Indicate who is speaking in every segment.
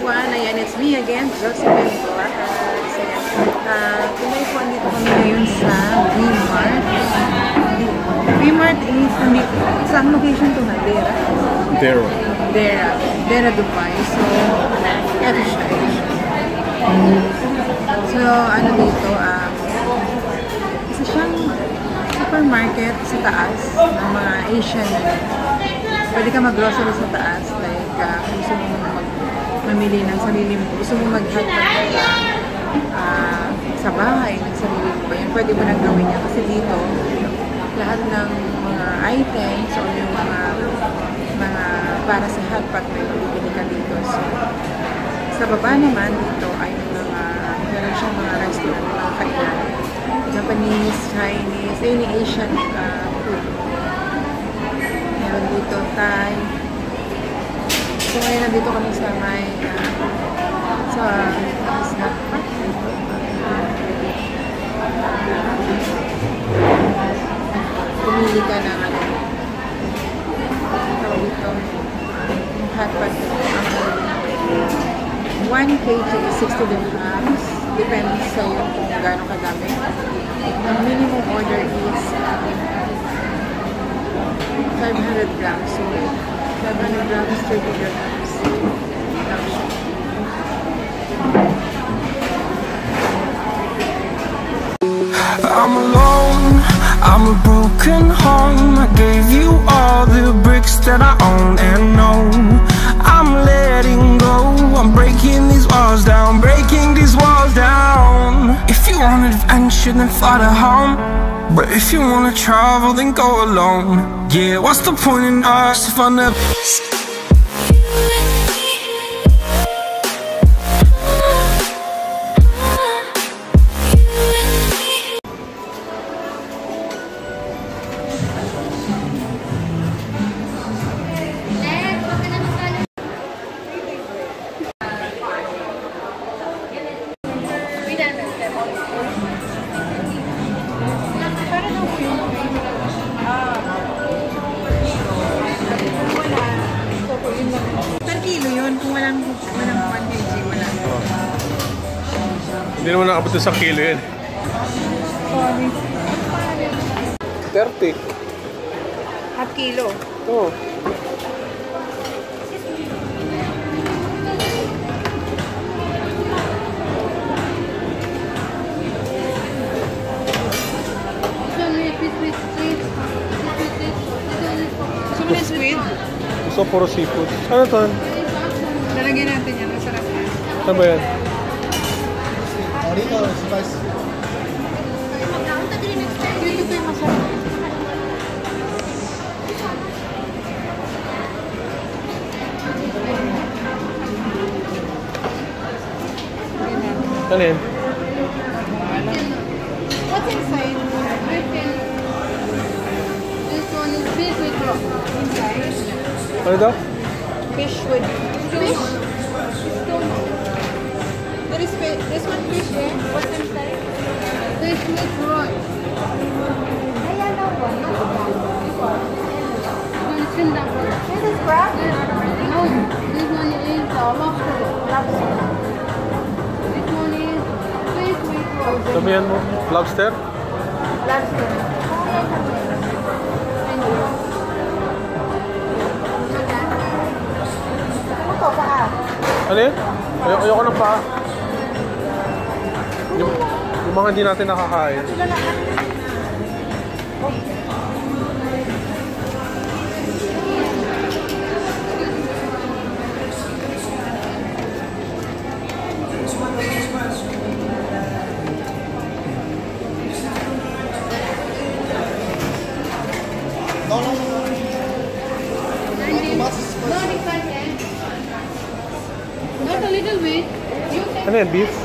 Speaker 1: everyone! Ayan, it's me again, Josephine Boatas. Ayan, uh, tumaipuan dito kami ngayon sa V-Mart. V-Mart is, nandito, sa location to Hadera.
Speaker 2: There.
Speaker 1: Dera, Dera Dubai. So, ito siya. So, ano dito, um, isa siyang supermarket sa taas ng mga Asian. Pwede ka mag-grocery sa taas. Like, uh, kung gusto mo mag mamili ng sarili mo, gusto mo mag-hot ka uh, sa bahay ng sarili mo, yan pwede mo nang gawin yan. Kasi dito, lahat ng mga items o yung mga mga para sa hotpot may mabibili ka dito. So, sa baba naman dito ay mga meron siyang mga restaurant, mga kainan. Japanese, Chinese, any Asian uh, food. Meron dito Thai. So ngayon nandito kami sa may uh, sa sa hotpot. Pumili ka ng ano tawag dito yung hotpot ang 1 kg is 60 dirhams depende sa iyo kung gaano kadami ang minimum order is 500 grams so 500 grams 30 dirhams lang siya
Speaker 3: I'm alone, I'm a broken home. I gave you all the bricks that I own and know. I'm letting go, I'm breaking these walls down Breaking these walls down. If you want adventure then fly to home. But if you wanna travel then go alone Yeah, what's the point in us if I never
Speaker 2: Nakabot sa kilo yan.
Speaker 1: sorry
Speaker 2: 30.
Speaker 1: half kilo
Speaker 2: Oo.
Speaker 1: gusto mo ng squid?
Speaker 2: Gusto puro seafood. Ano to?
Speaker 1: lalagyan natin yan masarap yan
Speaker 2: Ano ba yan?
Speaker 1: Dito po yung masarap
Speaker 2: Ano yan?
Speaker 1: What's inside?
Speaker 4: This one is fish with rock.
Speaker 2: Ano daw?
Speaker 1: Fish with fish? There is fish. This one fish there. What's inside?
Speaker 4: Fish with rock. This one is
Speaker 1: is crab?
Speaker 4: No, this one is uh, lobster. Lobster. This one is fish with rock.
Speaker 2: Sabihan mo? Lobster?
Speaker 1: Lobster. To? Paa?
Speaker 2: Ano? Ay ayoko ng paa. Yung, mga hindi natin nakakain. Ano yan? Beef?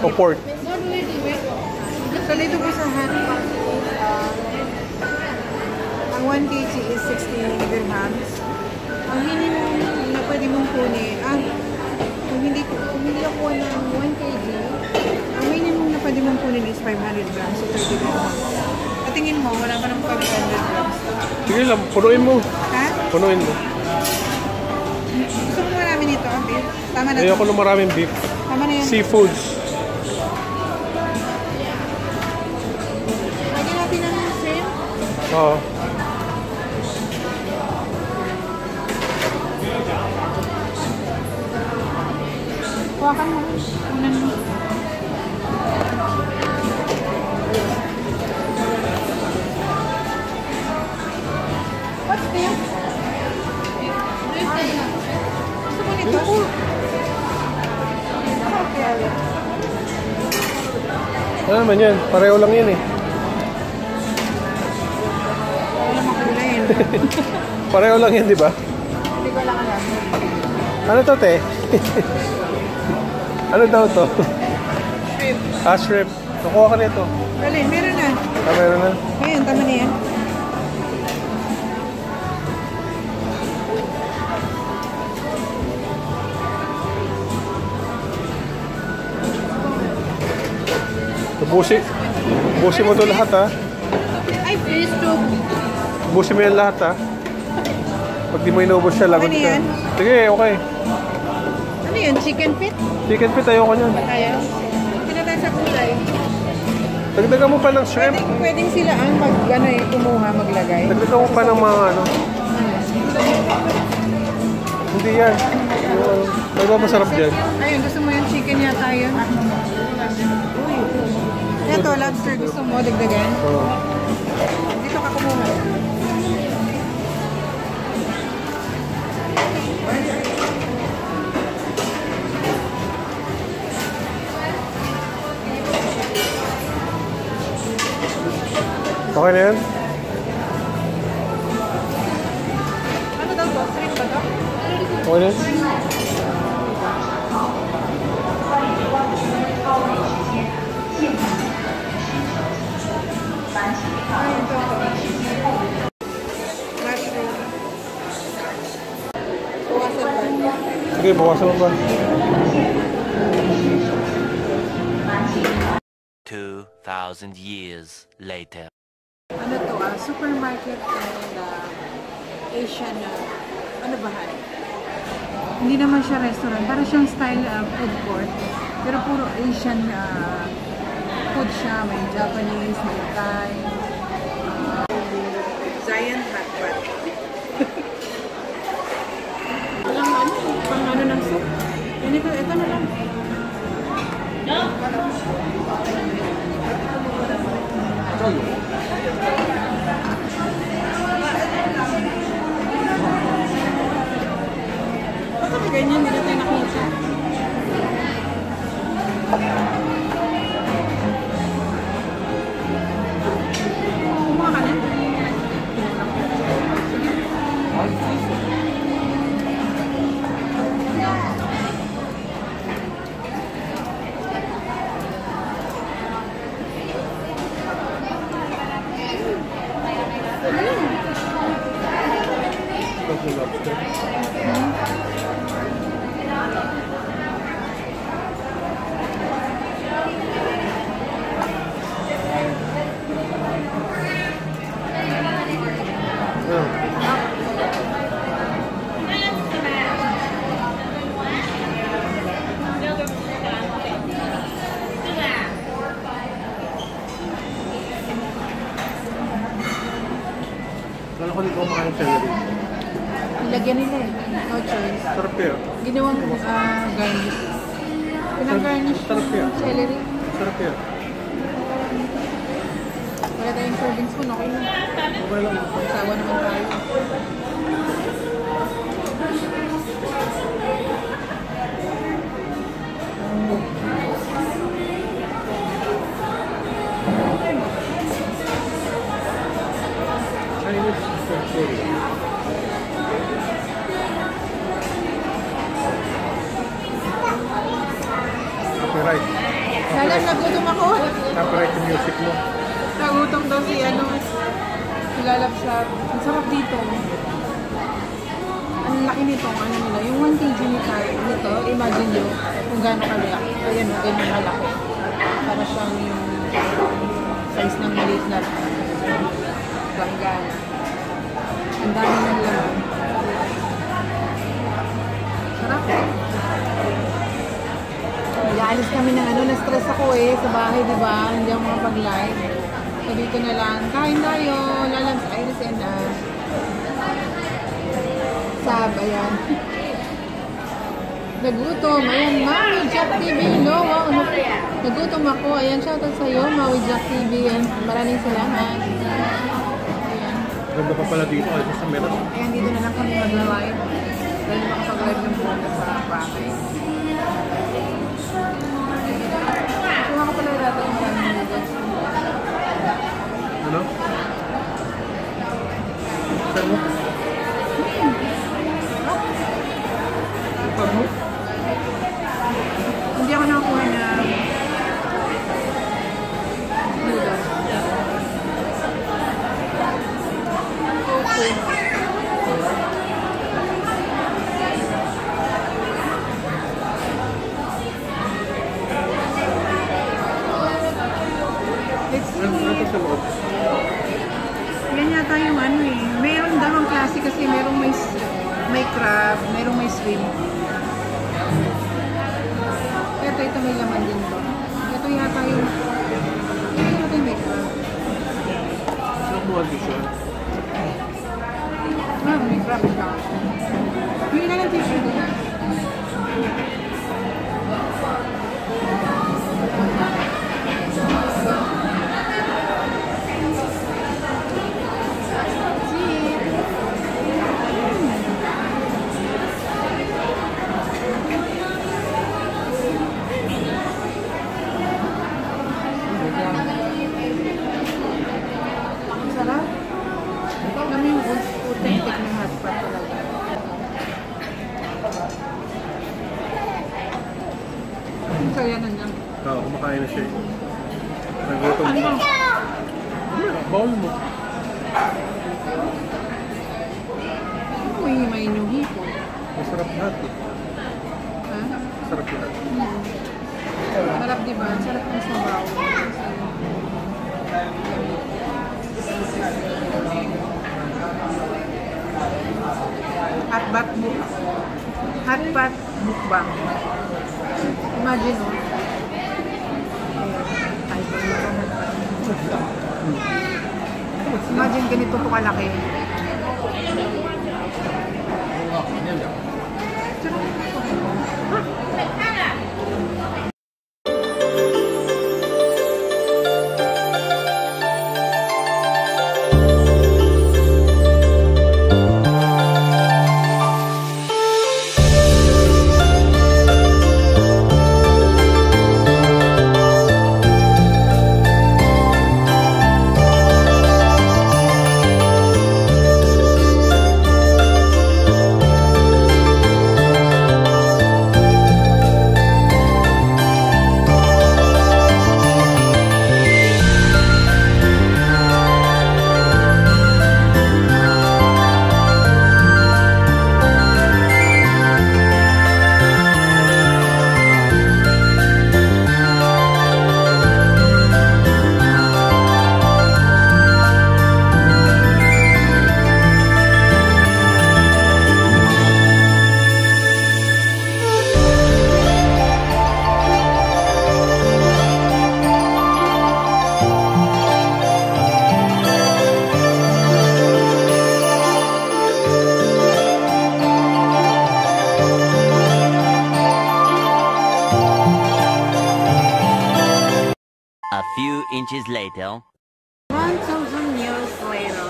Speaker 2: O pork?
Speaker 1: So dito po sa hotpot, uh, ang 1 kg is 60 dirhams. Ang minimum na pwede mong kunin, ah, kung hindi, kung hindi ako ng 1 kg, ang minimum na pwede mong kunin is 500 grams, so 30 dirhams. At tingin mo, wala pa ng 500 grams.
Speaker 2: Sige lang, punuin mo.
Speaker 1: Ha?
Speaker 2: Punuin mo.
Speaker 1: Gusto mo marami nito? ang beef. Tama na.
Speaker 2: Ayoko ng maraming beef.
Speaker 1: Tama na yan.
Speaker 2: Seafoods. Oo.
Speaker 1: Hawakan mo. Kunan mo. What's this? Gusto mo nito? Okay.
Speaker 2: Ano naman yan? Pareho lang yan eh. Pareho lang yan, di ba?
Speaker 1: Hindi ko lang alam.
Speaker 2: Ano to, te? ano daw to?
Speaker 1: Shrimp.
Speaker 2: Ah, shrimp. Nakuha ka nito.
Speaker 1: Alin, meron na.
Speaker 2: Ah, meron na.
Speaker 1: Ngayon, tama na yan.
Speaker 2: Ubusin. Ubusin mo to lahat, ha?
Speaker 1: Ay, fish soup.
Speaker 2: Ubusin mo yan lahat, ha? Pag di mo inubos siya, lagot
Speaker 1: Ano
Speaker 2: ka.
Speaker 1: yan?
Speaker 2: Sige, okay.
Speaker 1: Ano yun? Chicken feet?
Speaker 2: Chicken feet, ayoko niyan.
Speaker 1: Kaya? Pina tayo sa kulay.
Speaker 2: Dagdagan mo pa ng shrimp.
Speaker 1: Pwedeng, pwedeng sila ang mag, ano eh, kumuha, maglagay.
Speaker 2: Dagdagan mo pa ng mga ano. Hindi yan. Ano ba masarap dyan?
Speaker 1: Ayun, gusto mo yung chicken yata yun? Ito, lobster. Gusto mo, dagdagan?
Speaker 2: Oo.
Speaker 1: Dito ka kumuha.
Speaker 2: Okay na yan?
Speaker 1: Ano daw to? Shrimp ba to?
Speaker 2: Okay na yan? Sige, bawasan mo pa.
Speaker 5: 2,000 years later.
Speaker 1: Ano to ah? Supermarket and uh, Asian, uh, ano ba? Hindi naman siya restaurant. Para siyang style uh, food court. Pero puro Asian uh, food siya. May Japanese, may Thai. Uh, Giant hot pot. Walang ano, pang ano ng soup. Yan ito, ito na lang. Bakit may ganyan? Hindi na tayo nakita. Ayan o, ganyan kalaki. Para siyang yung size ng maliit na banggana. Ang dami ng laman. Sarap Sarap. Nag-aalis kami ng ano, na-stress ako eh sa bahay, di ba? Hindi ako makapag-live. So dito na lang, kain tayo, lalabs, Iris and uh, Sab, ayan. Nagutom, ayan, Maui Jack TV, no? Wow, nagutom ako, ayan, shoutout sa'yo, Maui Jack TV, ayan, maraming salamat.
Speaker 2: Ganda pa pala dito. Ay, sa meron.
Speaker 1: Ayan, dito na lang kami mag-live. Dahil makapag-live ng buong sa bahay. Kuha ko pala dati yung noodles.
Speaker 2: Ano? Saan mo? Saan mo?
Speaker 1: Ah, may crab siya. Yung na lang tissue doon. Sarap. Alam mo yung authentic na hotpot talaga. Ang saya na niya.
Speaker 2: Oo, kumakain na siya. Nagutom.
Speaker 1: Ano ba?
Speaker 2: Ano? Bowl mo.
Speaker 1: Ano mo hihimayin yung hipon?
Speaker 2: Masarap lahat eh.
Speaker 1: Ha?
Speaker 2: Masarap lahat.
Speaker 1: Sarap di ba? Sarap ng sabaw. Hotpot book. Hotpot mukbang. Imagine oh. Ay, Imagine ganito po kalaki.
Speaker 5: A later.
Speaker 1: 1,000 years later.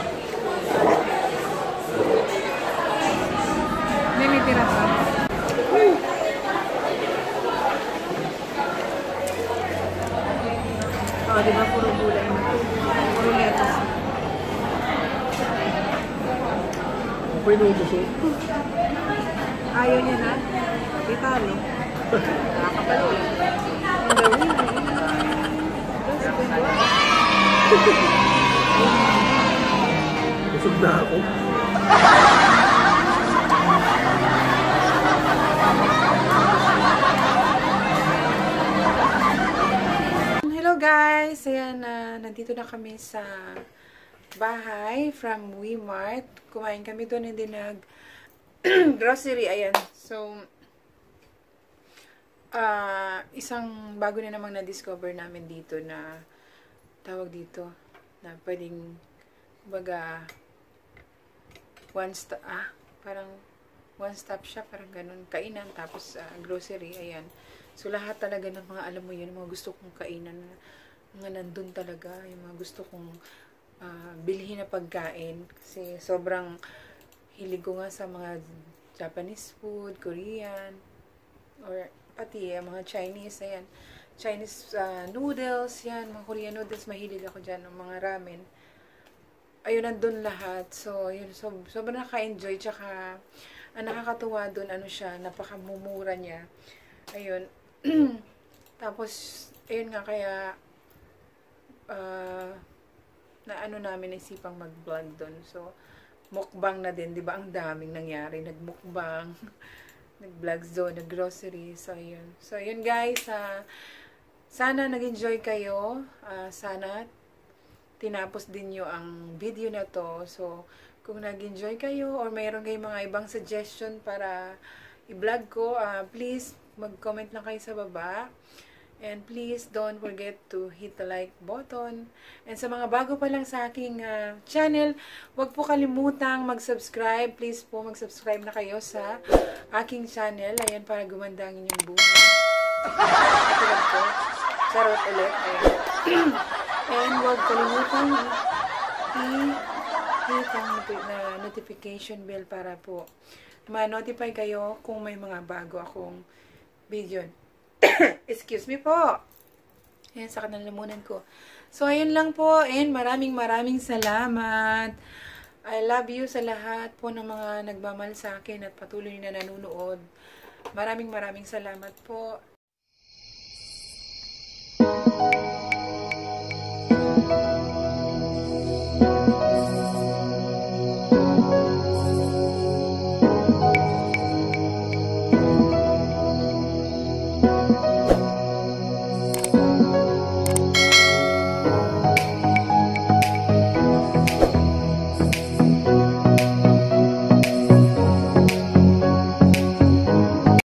Speaker 1: May may tira pa. Oh, di ba puro gulay na? Puro lettuce.
Speaker 2: Pa inuubos oh?
Speaker 1: Ayaw niya na. Italo. Nakakapalo. And the winner is...
Speaker 2: Busog na ako.
Speaker 1: Hello guys! Ayan na, nandito na kami sa bahay from Wemart. Kumain kami doon then nag grocery, ayan. So, ah, isang bago na namang na-discover namin dito na tawag dito na pwedeng baga one stop ah parang one stop shop parang ganun. Kainan tapos ah, grocery ayan. So lahat talaga ng mga alam mo yun mga gusto kong kainan na mga nandun talaga yung mga gusto kong ah, bilhin na pagkain. Kasi sobrang hilig ko nga sa mga Japanese food, Korean or pati eh, mga Chinese, ayan. Chinese ah, noodles, yan, mga Korean noodles, mahilig ako dyan, ng mga ramen. Ayun, nandun lahat. So, yun, so, sobrang naka-enjoy, tsaka, ang nakakatuwa dun, ano siya, napakamumura niya. Ayun. Tapos, ayun nga, kaya, ah, na ano namin, isipang mag-vlog dun. So, mukbang na din, di ba? Ang daming nangyari. Nagmukbang, nag-vlogs doon, nag-grocery. So, yun. So, yun guys. ah, sana nag-enjoy kayo. Ah, sana tinapos din nyo ang video na to. So, kung nag-enjoy kayo or mayroon kayong mga ibang suggestion para i-vlog ko, ah, please mag-comment lang kayo sa baba. And please don't forget to hit the like button. And sa mga bago pa lang sa aking ah, channel, huwag po kalimutang mag-subscribe. Please po mag-subscribe na kayo sa aking channel. Ayan, para gumanda ang inyong buhay. Charot ulit. And huwag kalimutang i-hit ang na notification bell para po ma-notify kayo kung may mga bago akong video. Excuse me po. Ayan, sa kanalamunan ko. So, ayun lang po. And maraming maraming salamat. I love you sa lahat po ng mga nagmamahal sa akin at patuloy na nanonood. Maraming maraming salamat po.